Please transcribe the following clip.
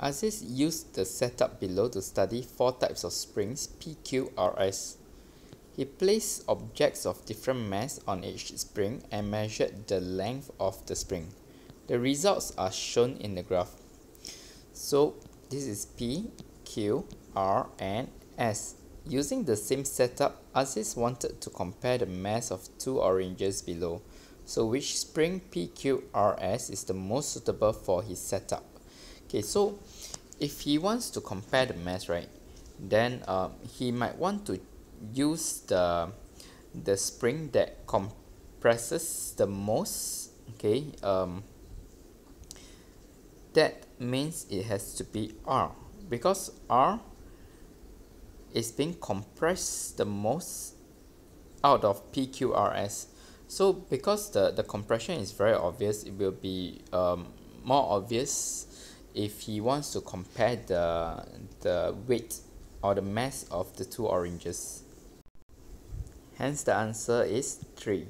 Aziz used the setup below to study four types of springs P, Q, R, S. He placed objects of different mass on each spring and measured the length of the spring. The results are shown in the graph. So this is P, Q, R and S. Using the same setup, Aziz wanted to compare the mass of two oranges below. So which spring PQRS is the most suitable for his setup? Okay, so if he wants to compare the mass, right, then uh, he might want to use the the spring that compresses the most. Okay, um, that means it has to be R because R is being compressed the most out of PQRS so because the the compression is very obvious it will be um, more obvious if he wants to compare the the weight or the mass of the two oranges? Hence the answer is 3